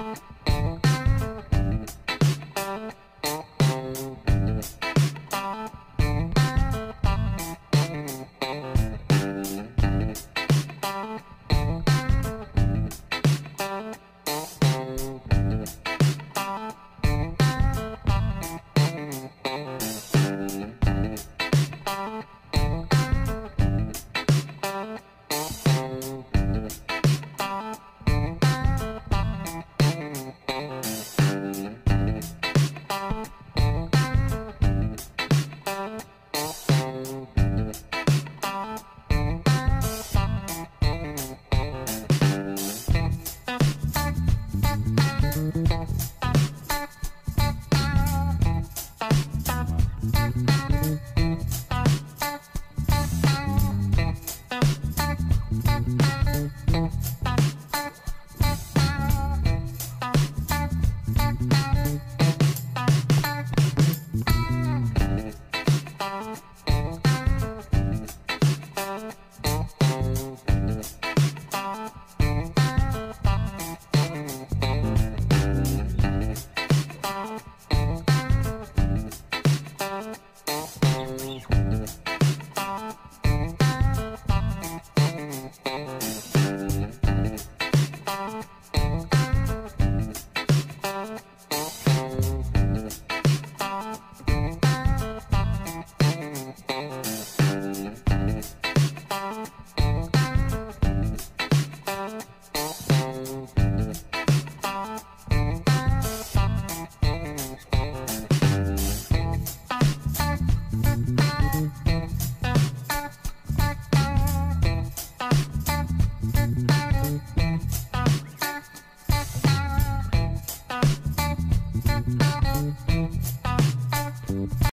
Bye. Música